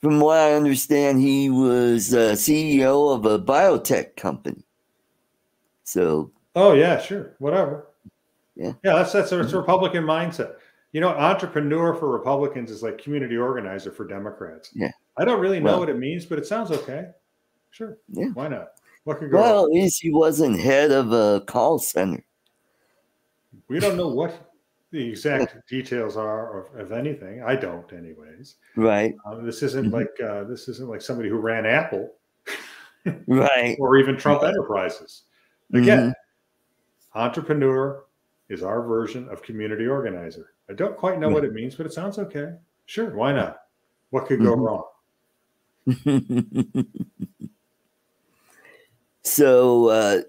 From what I understand, he was uh, CEO of a biotech company. So, Oh yeah, sure, whatever. Yeah. Mm-hmm. yeah. That's that's a, it's a Republican mindset. You know, entrepreneur for Republicans is like community organizer for Democrats. Yeah. I don't really know Well- what it means, but it sounds okay. Sure. Yeah. Why not? What could go? well, wrong? at least he wasn't head of a call center. We don't know what the exact details are of, of anything. I don't, anyways. Right. Um, this isn't Mhm. like uh, this isn't like somebody who ran Apple Right. or even Trump Right. Enterprises. Again, Mhm. entrepreneur is our version of community organizer. I don't quite know Yeah. what it means, but it sounds okay. Sure, why not? What could go Mhm. wrong? so, uh,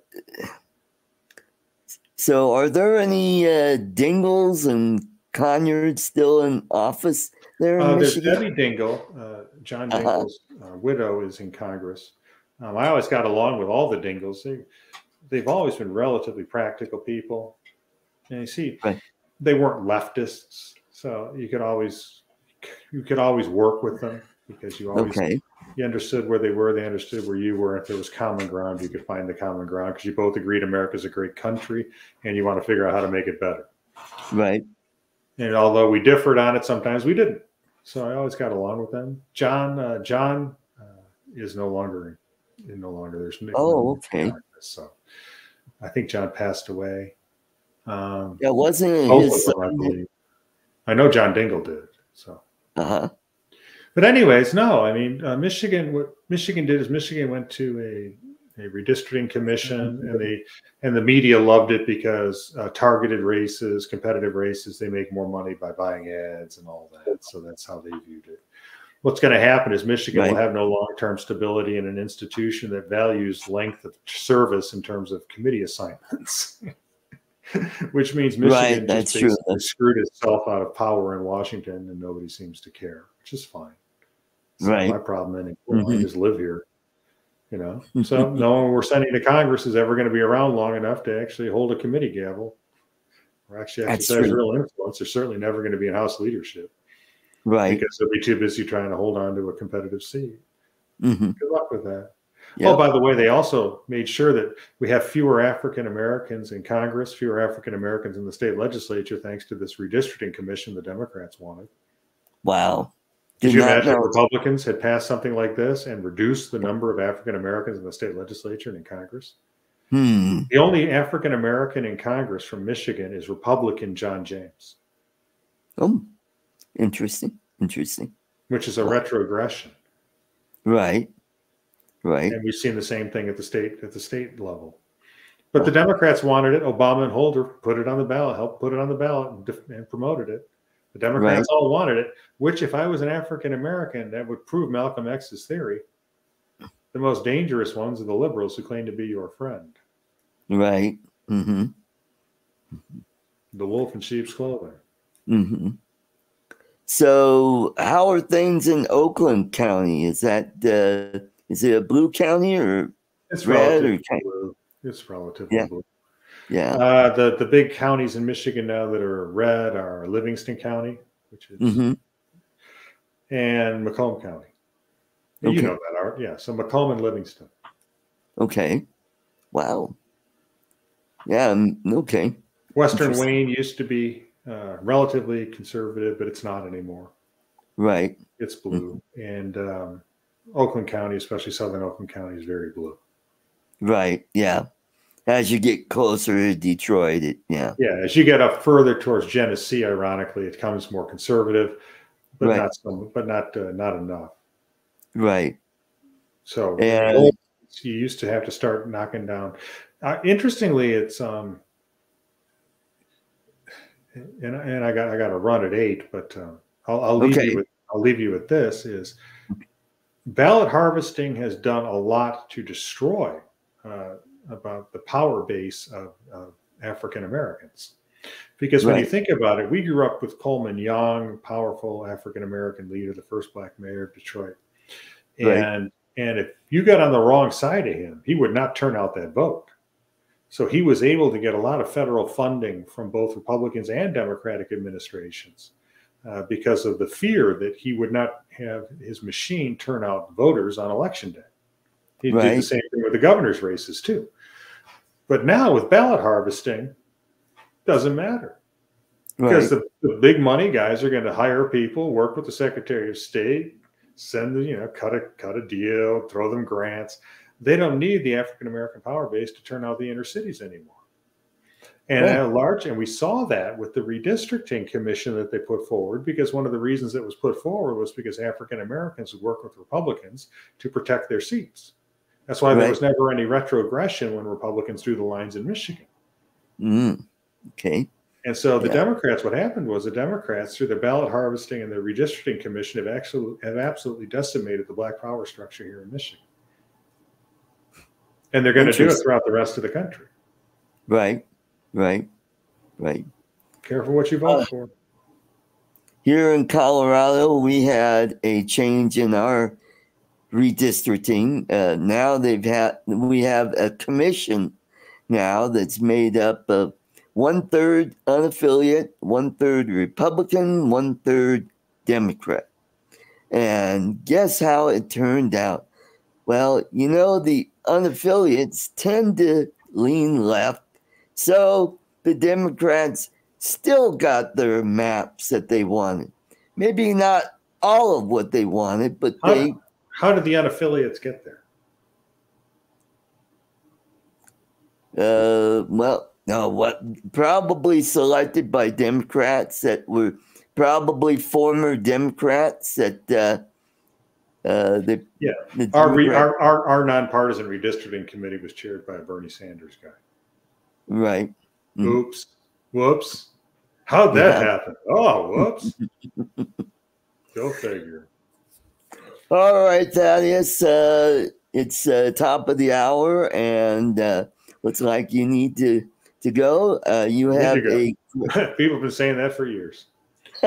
so are there any uh, Dingells and Conyers still in office there in Uh, there's Debbie Dingell, uh, John Uh-huh. Dingell's uh, widow, is in Congress. Um, I always got along with all the Dingells. They, they've always been relatively practical people. And you see, Right. they weren't leftists, so you could always you could always work with them because you always Okay. You understood where they were. They understood where you were. If there was common ground, you could find the common ground because you both agreed America's a great country and you want to figure out how to make it better. Right. And although we differed on it, sometimes we didn't. So I always got along with them. John, uh, John uh, is no longer, no longer. There's no. Oh, okay. So I think John passed away. Um, yeah, wasn't his? I, I know John Dingell did. So. Uh huh. But anyways, no. I mean, uh, Michigan. What Michigan did is Michigan went to a, a redistricting commission, mm-hmm. and they and the media loved it because uh, targeted races, competitive races, they make more money by buying ads and all that. So that's how they viewed it. What's going to happen is Michigan right. will have no long-term stability in an institution that values length of service in terms of committee assignments. which means Michigan right, that's just true. screwed itself out of power in Washington, and nobody seems to care, which is fine. It's right. my problem anymore. Mm-hmm. I just live here, you know. So no one we're sending to Congress is ever going to be around long enough to actually hold a committee gavel or actually exercise real influence. They're certainly never going to be in House leadership, right? Because they'll be too busy trying to hold on to a competitive seat. Mm-hmm. Good luck with that. Yep. Oh, by the way, they also made sure that we have fewer African Americans in Congress, fewer African Americans in the state legislature, thanks to this redistricting commission the Democrats wanted. Wow. Did, you imagine if Republicans had passed something like this and reduced the number of African Americans in the state legislature and in Congress? Hmm. The only African American in Congress from Michigan is Republican John James. Oh, interesting. Interesting. Which is a retrogression. Right. Right. And we've seen the same thing at the state at the state level. But the Democrats wanted it. Obama and Holder put it on the ballot, helped put it on the ballot, and, and promoted it. The Democrats right. all wanted it. Which, if I was an African American, that would prove Malcolm X's theory. The most dangerous ones are the liberals who claim to be your friend. Right. Mm-hmm. The wolf in sheep's clothing. Mm-hmm. So, how are things in Oakland County? Is that uh, is it a blue county or it's red or blue? It's relatively yeah. blue. Yeah. Uh, the the big counties in Michigan now that are red are Livingston County, which is, mm-hmm. and Macomb County. Okay. You know that, Art. Yeah. So Macomb and Livingston. Okay. Wow. Yeah. Um, okay. Western Wayne used to be uh, relatively conservative, but it's not anymore. Right. It's blue, mm-hmm. and um, Oakland County, especially Southern Oakland County, is very blue. Right. Yeah. As you get closer to Detroit, it yeah. Yeah, as you get up further towards Genesee, ironically, it becomes more conservative, but right. not some, but not uh, not enough. Right. So and you used to have to start knocking down. Uh, interestingly, it's um, and and I got I got to run at eight, but uh, I'll, I'll leave okay. you with I'll leave you with this is ballot harvesting has done a lot to destroy uh, about the power base of, of African Americans. Because when right. you think about it, we grew up with Coleman Young, powerful African American leader, the first black mayor of Detroit. And right. and if you got on the wrong side of him, he would not turn out that vote. So he was able to get a lot of federal funding from both Republicans and Democratic administrations uh, because of the fear that he would not have his machine turn out voters on election day. He right. did the same thing with the governor's races too. But now with ballot harvesting, doesn't matter. Because right. the, the big money guys are going to hire people, work with the Secretary of State, send the, you know, cut a cut a deal, throw them grants. They don't need the African American power base to turn out the inner cities anymore. And at large, and we saw that with the redistricting commission that they put forward, because one of the reasons it was put forward was because African Americans would work with Republicans to protect their seats. That's why right. there was never any retrogression when Republicans drew the lines in Michigan. Mm, okay. And so the yeah. Democrats, what happened was the Democrats, through the ballot harvesting and the redistricting commission, have actually have absolutely decimated the black power structure here in Michigan. And they're going to do it throughout the rest of the country. Right. Right. Right. Careful what you vote uh, for. Here in Colorado, we had a change in our redistricting. Uh, now they've had we have a commission now that's made up of one third unaffiliate, one third Republican, one third Democrat, And guess how it turned out? Well, you know, the unaffiliates tend to lean left. So the Democrats still got their maps that they wanted. Maybe not all of what they wanted, but they How did the unaffiliates get there? Uh, well, no, what probably selected by Democrats that were probably former Democrats that uh, uh, the Yeah. the Our, re, our, our, our nonpartisan redistricting committee was chaired by a Bernie Sanders guy. right. Mm. Oops. Whoops. How'd that Yeah. happen? Oh, whoops. Go figure. All right, Thaddeus. Uh, it's uh, top of the hour, and uh, looks like you need to to go. Uh, you have go. a People have been saying that for years.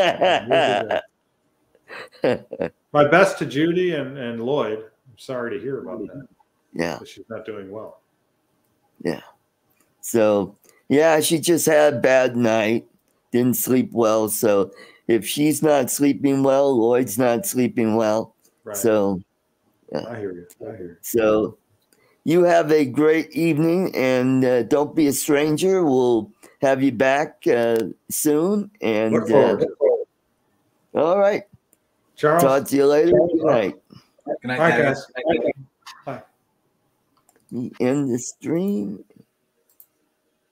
My best to Judy and, and Lloyd. I'm sorry to hear about that. yeah. She's not doing well. Yeah. So yeah, she just had a bad night, didn't sleep well. So if she's not sleeping well, Lloyd's not sleeping well. Right. So I hear you. I hear you. so you have a great evening, and uh, don't be a stranger. We'll have you back uh, soon. And Look forward. uh, all right, Charles. talk to you later. Good night. Good night, All right, Thaddeus. guys. End the stream.